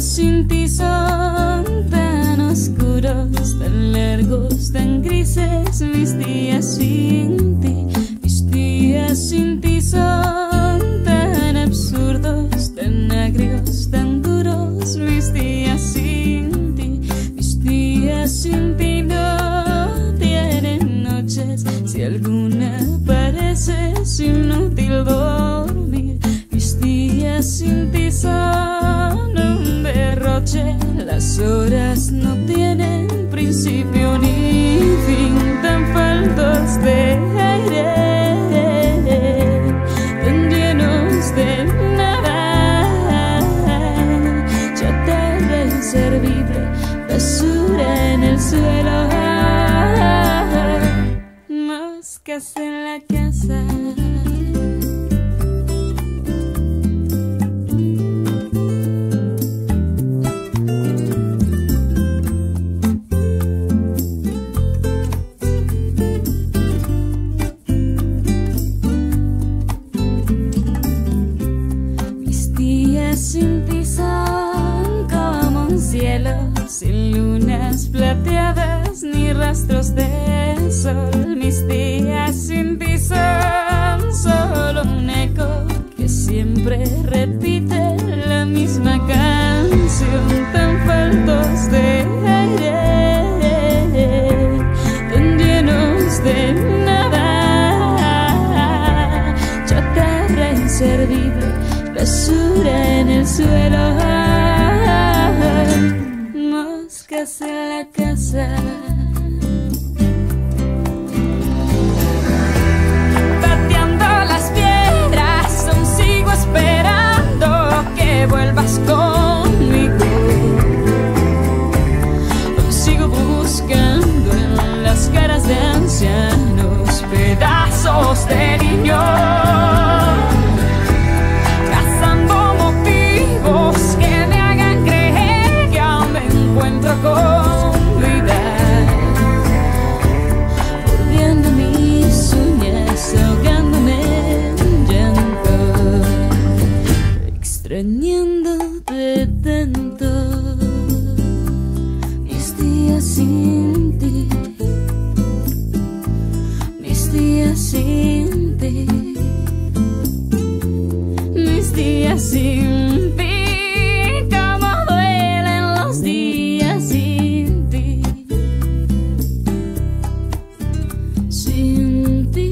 sin ti son tan oscuros, tan largos, tan grises mis días sin ti. Mis días sin ti son tan absurdos, tan agrios, tan duros mis días sin ti. Mis días sin ti las horas no tienen principio ni fin, tan faltos de aire, tan llenos de nada, chatarra inservible, basura en el suelo, moscas en la casa. Sin ti son como un cielo sin lunas plateadas ni rastros de sol. Mis días sin ti son solo un eco que siempre repite la misma canción, tan faltos de basura en el suelo, moscas en la casa. Pateando las piedras, aún sigo esperando que vuelvas conmigo. extrañándote tanto. Mis días sin ti, mis días sin ti, mis días sin ti. Como duelen los días sin ti, sin ti.